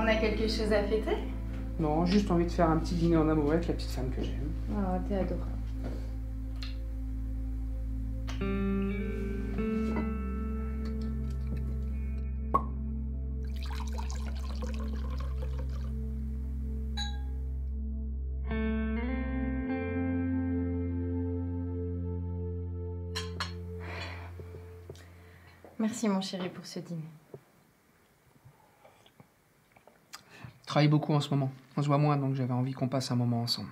On a quelque chose à fêter? Non, juste envie de faire un petit dîner en amour avec la petite femme que j'aime. Oh, t'es adorable. Merci mon chéri pour ce dîner. Travaille beaucoup en ce moment. On se voit moins, donc j'avais envie qu'on passe un moment ensemble.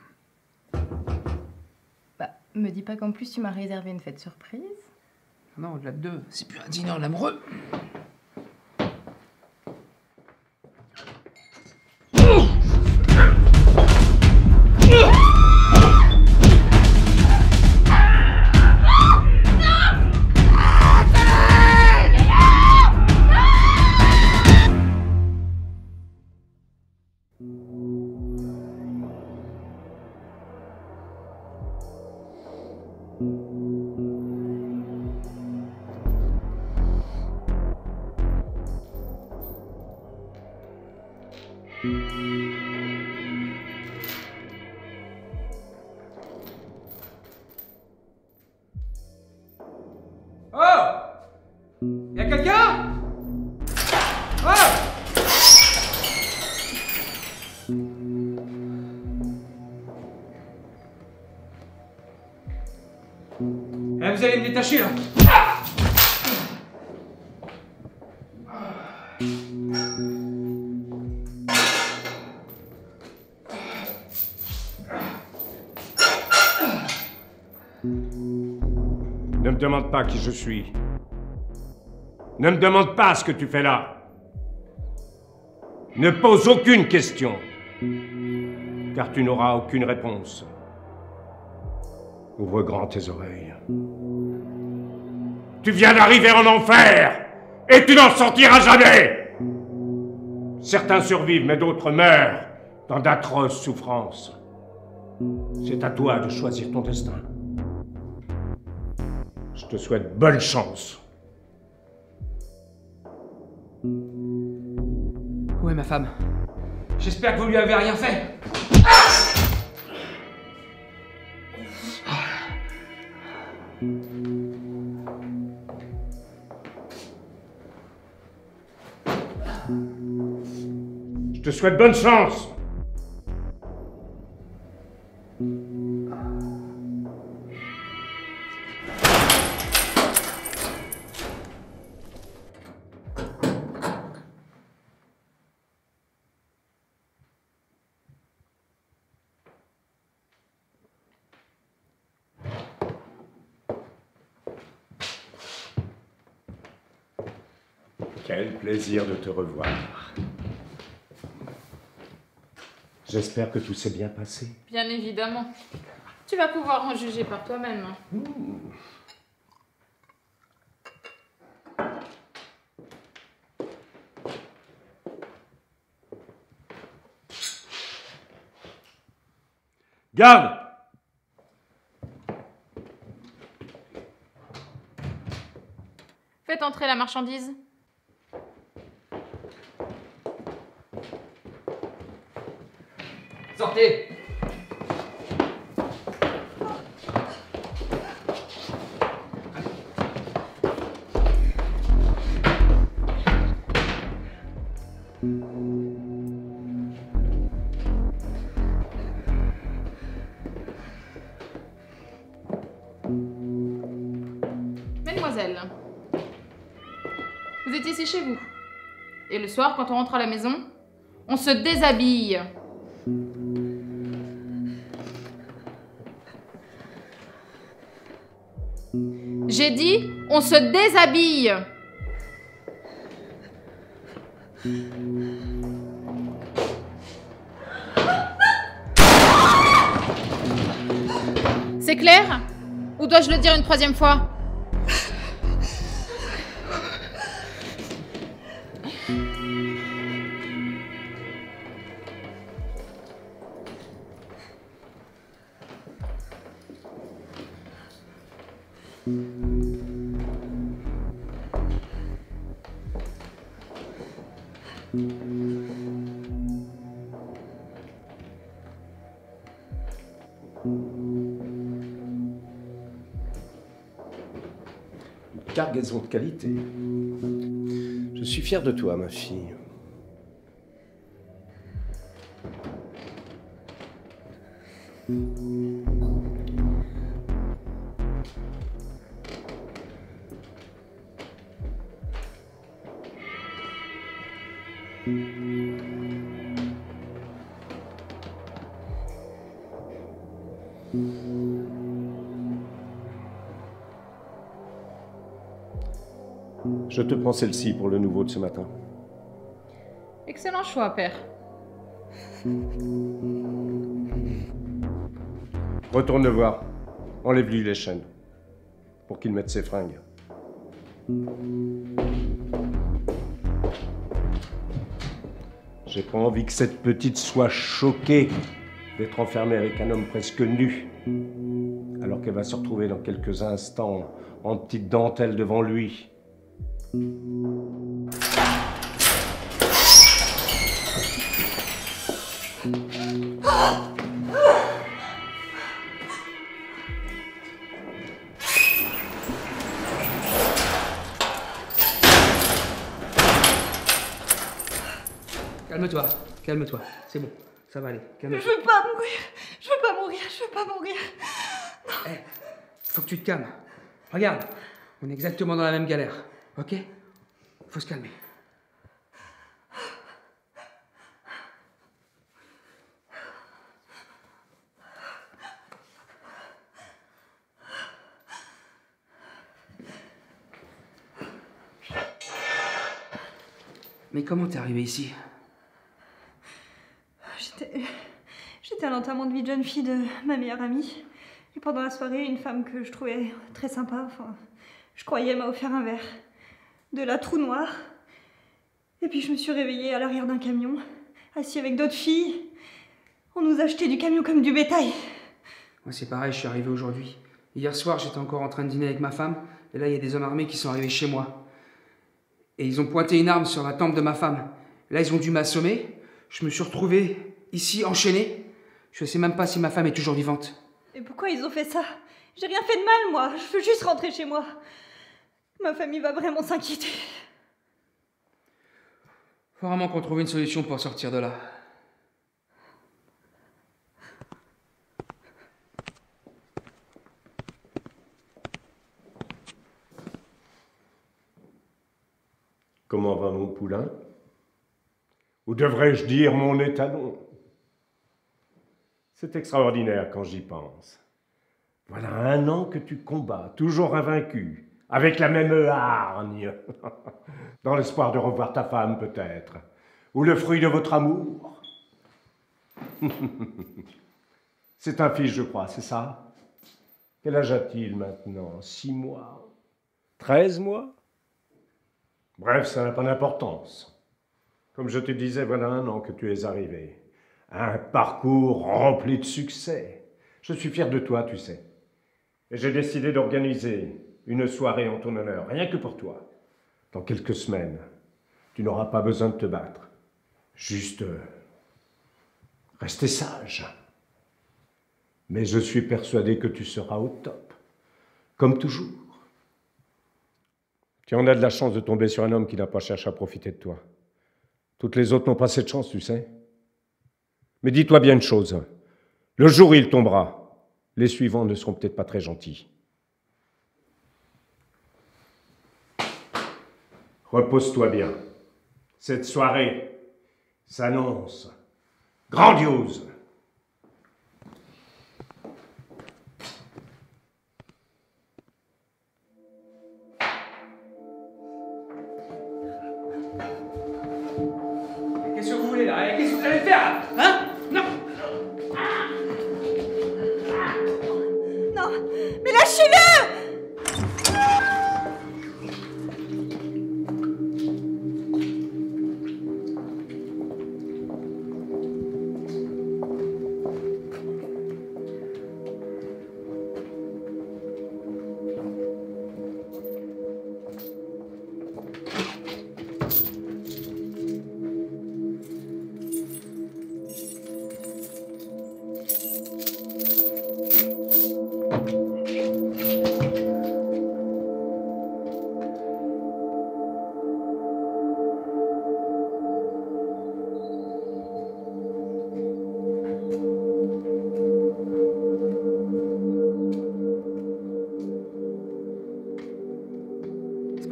Bah, me dis pas qu'en plus tu m'as réservé une fête surprise. Non, au-delà de deux, c'est plus un dîner en amoureux. Ne me demande pas qui je suis. Ne me demande pas ce que tu fais là. Ne pose aucune question, car tu n'auras aucune réponse. Ouvre grand tes oreilles. Tu viens d'arriver en enfer, et tu n'en sortiras jamais. Certains survivent, mais d'autres meurent dans d'atroces souffrances. C'est à toi de choisir ton destin. Je te souhaite bonne chance. Où est ma femme? J'espère que vous lui avez rien fait. Te souhaite bonne chance. Quel plaisir de te revoir. J'espère que tout s'est bien passé. Bien évidemment. Tu vas pouvoir en juger par toi-même. hein. Garde Faites entrer la marchandise. Soir, quand on rentre à la maison, on se déshabille. J'ai dit, on se déshabille. C'est clair? Ou dois-je le dire une troisième fois? Cargaison de qualité. Je suis fier de toi, ma fille. Te prends celle-ci pour le nouveau de ce matin. Excellent choix, père. Retourne le voir. Enlève-lui les chaînes. Pour qu'il mette ses fringues. J'ai pas envie que cette petite soit choquée d'être enfermée avec un homme presque nu. Alors qu'elle va se retrouver dans quelques instants en petite dentelle devant lui. Calme-toi, calme-toi. C'est bon, ça va aller. Je Calme-toi. veux pas mourir. Je veux pas mourir. Je veux pas mourir. Eh, faut que tu te calmes. Regarde, on est exactement dans la même galère, ok? Faut se calmer. Mais comment t'es arrivé ici? J'étais. J'étais à l'enterrement de vie de jeune fille de ma meilleure amie. Et pendant la soirée, une femme que je trouvais très sympa, enfin, je croyais m'a offert un verre. De la trou noir. Et puis je me suis réveillée à l'arrière d'un camion, assis avec d'autres filles. On nous achetait du camion comme du bétail. Moi, c'est pareil, je suis arrivé aujourd'hui. Hier soir, j'étais encore en train de dîner avec ma femme, et là, il y a des hommes armés qui sont arrivés chez moi. Et ils ont pointé une arme sur la tempe de ma femme. Là, ils ont dû m'assommer. Je me suis retrouvé ici, enchaîné. Je sais même pas si ma femme est toujours vivante. Et pourquoi ils ont fait ça? J'ai rien fait de mal, moi. Je veux juste rentrer chez moi. Ma famille va vraiment s'inquiéter. Faut vraiment qu'on trouve une solution pour sortir de là. Comment va mon poulain? Ou devrais-je dire mon étalon? C'est extraordinaire quand j'y pense. Voilà un an que tu combats, toujours invaincu, avec la même hargne, dans l'espoir de revoir ta femme peut-être, ou le fruit de votre amour. c'est un fils, je crois, c'est ça? Quel âge a-t-il maintenant? Six mois? Treize mois? Bref, ça n'a pas d'importance. Comme je te disais, voilà un an que tu es arrivé. Un parcours rempli de succès. Je suis fier de toi, tu sais. Et j'ai décidé d'organiser une soirée en ton honneur, rien que pour toi. Dans quelques semaines, tu n'auras pas besoin de te battre. Juste euh, rester sage. Mais je suis persuadé que tu seras au top, comme toujours. Tu en as de la chance de tomber sur un homme qui n'a pas cherché à profiter de toi. Toutes les autres n'ont pas cette chance, tu sais. Mais dis-toi bien une chose. Le jour où il tombera, les suivants ne seront peut-être pas très gentils. Repose-toi bien. Cette soirée s'annonce grandiose.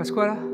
Passe quoi là?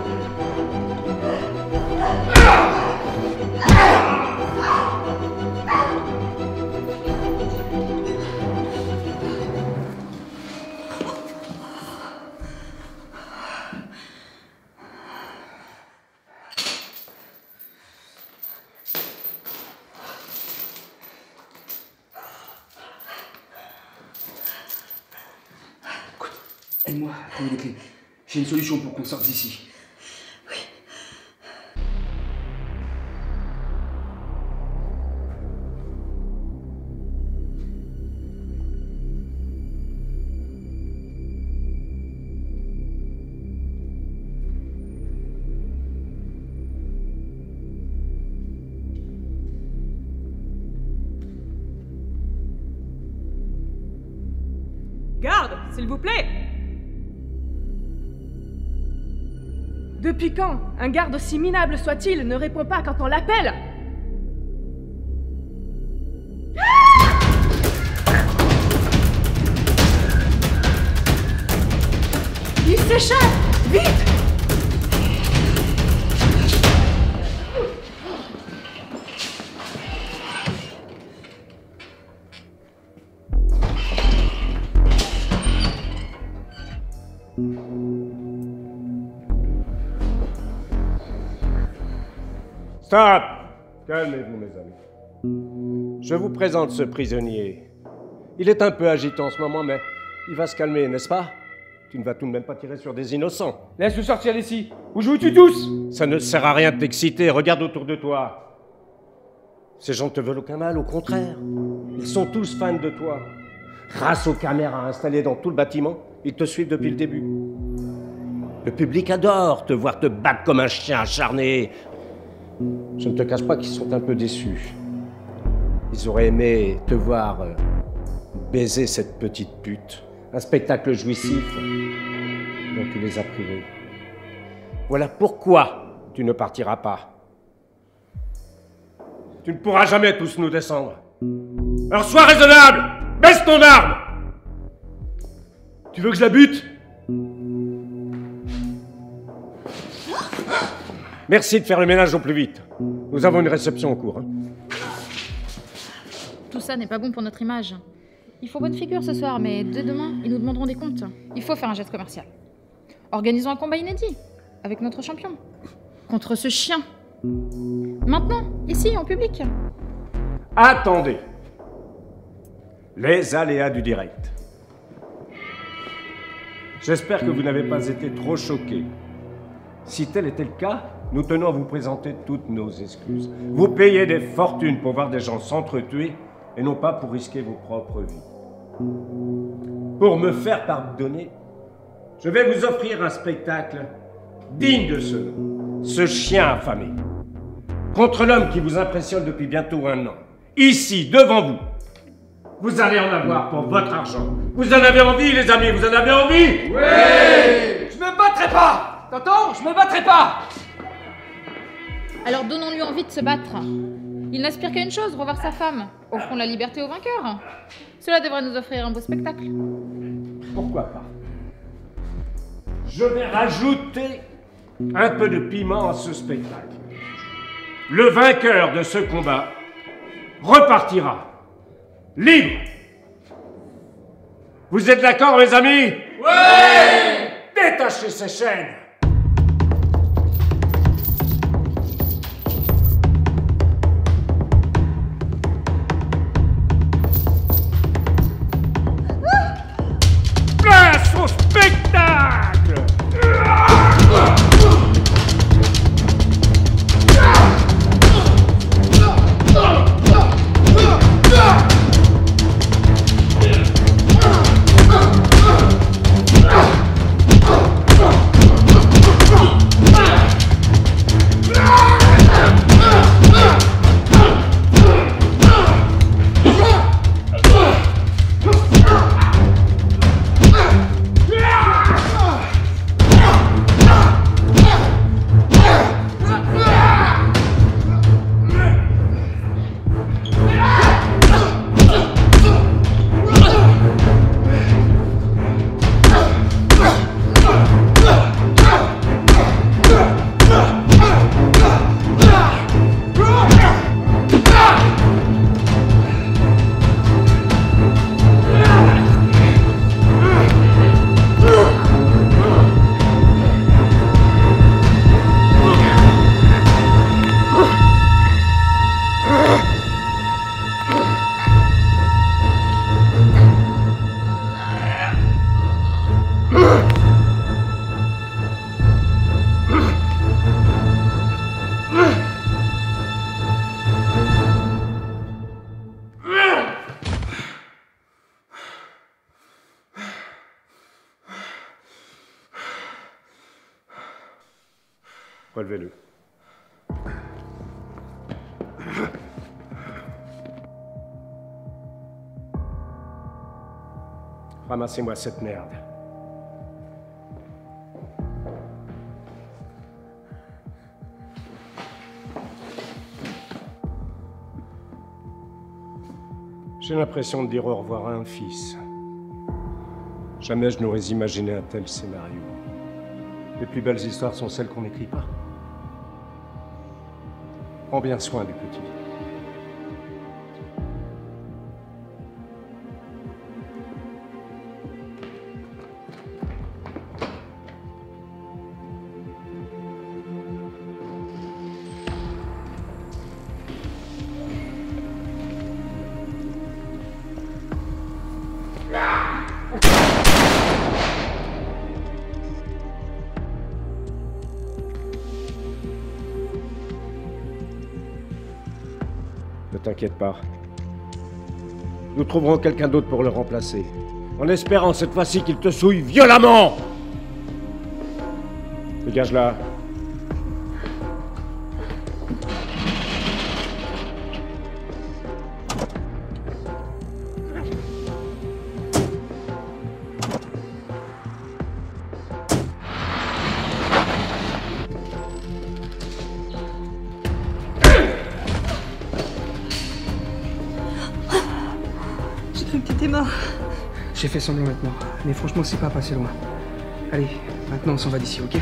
J'ai une solution pour qu'on sorte d'ici. Garde, s'il vous plaît Depuis quand un garde aussi minable soit-il ne répond pas quand on l'appelle Il s'échappe Vite Stop Calmez-vous, mes amis. Je vous présente ce prisonnier. Il est un peu agité en ce moment, mais il va se calmer, n'est-ce pas? Tu ne vas tout de même pas tirer sur des innocents. Laisse-nous sortir d'ici. Où joues-tu tous? Ça ne sert à rien de t'exciter, regarde autour de toi. Ces gens ne te veulent aucun mal, au contraire. Ils sont tous fans de toi. Grâce aux caméras installées dans tout le bâtiment, ils te suivent depuis le début. Le public adore te voir te battre comme un chien acharné. Je ne te cache pas qu'ils sont un peu déçus. Ils auraient aimé te voir euh, baiser cette petite pute. Un spectacle jouissif dont tu les as privés. Voilà pourquoi tu ne partiras pas. Tu ne pourras jamais tous nous descendre. Alors sois raisonnable Baisse ton arme Tu veux que je la bute? Merci de faire le ménage au plus vite. Nous avons une réception en cours. hein. Tout ça n'est pas bon pour notre image. Il faut bonne figure ce soir, mais dès demain, ils nous demanderont des comptes. Il faut faire un geste commercial. Organisons un combat inédit, avec notre champion. Contre ce chien. Maintenant, ici, en public. Attendez. Les aléas du direct. J'espère que vous n'avez pas été trop choqués. Si tel était le cas, nous tenons à vous présenter toutes nos excuses. Vous payez des fortunes pour voir des gens s'entretuer et non pas pour risquer vos propres vies. Pour me faire pardonner, je vais vous offrir un spectacle digne de ce nom. Ce chien affamé. Contre l'homme qui vous impressionne depuis bientôt un an. Ici, devant vous. Vous allez en avoir pour votre argent. Vous en avez envie, les amis, vous en avez envie? Je me battrai pas T'entends? Je me battrai pas Alors donnons-lui envie de se battre. Il n'aspire qu'à une chose, revoir sa femme. Offrons la liberté au vainqueur. Cela devrait nous offrir un beau spectacle. Pourquoi pas? Je vais rajouter un peu de piment à ce spectacle. Le vainqueur de ce combat repartira libre. Vous êtes d'accord, mes amis? Ouais Détachez ces chaînes Ramassez-moi cette merde. J'ai l'impression de dire au revoir à un fils. Jamais je n'aurais imaginé un tel scénario. Les plus belles histoires sont celles qu'on n'écrit pas. Prends bien soin du petit. Ne t'inquiète pas. Nous trouverons quelqu'un d'autre pour le remplacer. En espérant cette fois-ci qu'il te souille violemment Dégage là. Semblant mort, mais franchement, c'est pas passé loin. Allez, maintenant on s'en va d'ici, ok?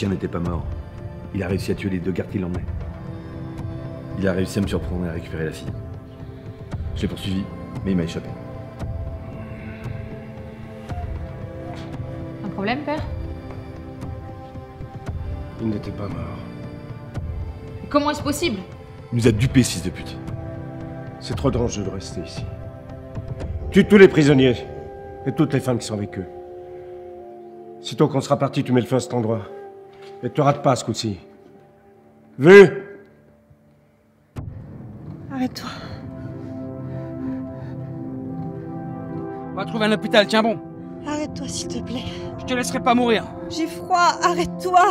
Chien n'était pas mort. Il a réussi à tuer les deux gardes qui l'emmenaient. Il a réussi à me surprendre et à récupérer la fille. Je l'ai poursuivi, mais il m'a échappé. Un problème, père? Il n'était pas mort. Comment est-ce possible? Il nous a dupés, fils de pute. C'est trop dangereux de rester ici. Tue tous les prisonniers et toutes les femmes qui sont avec eux. Sitôt qu'on sera parti, tu mets le feu à cet endroit. Et te rate pas ce coup-ci. Vu Arrête-toi. On va trouver un hôpital, tiens bon. Arrête-toi, s'il te plaît. Je te laisserai pas mourir. J'ai froid. Arrête-toi.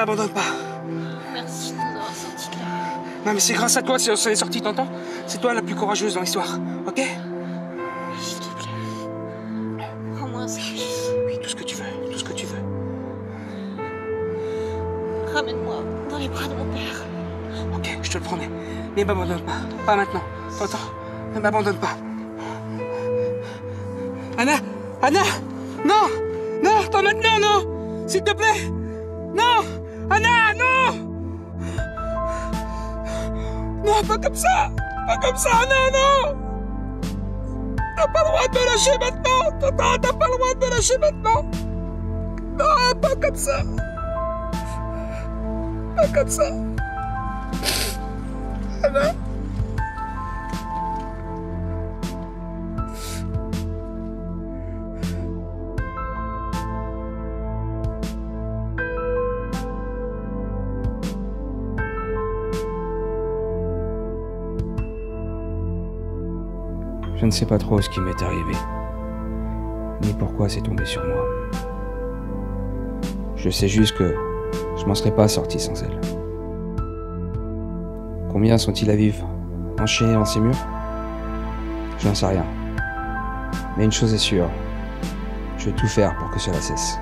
M'abandonne pas. Merci de nous avoir sortis de là. Non mais c'est grâce à toi si on s'en est sorti, t'entends? C'est toi la plus courageuse dans l'histoire, ok? S'il te plaît. Rends-moi un service. Oui, tout ce que tu veux, tout ce que tu veux. Ramène-moi dans les bras de mon père. Ok, je te le promets. Mais m'abandonne pas, pas maintenant, t'entends? Ne m'abandonne pas. Anna Anna Non Non, pas maintenant, non S'il te plaît Non Anna, non Non, pas comme ça Pas comme ça, Anna, non T'as pas le droit de me lâcher maintenant T'entends T'as pas le droit de me lâcher maintenant Non, pas comme ça Pas comme ça Je ne sais pas trop ce qui m'est arrivé, ni pourquoi c'est tombé sur moi. Je sais juste que je m'en serais pas sorti sans elle. Combien sont-ils à vivre? Enchaînés dans ces murs Je n'en sais rien. Mais une chose est sûre, je vais tout faire pour que cela cesse.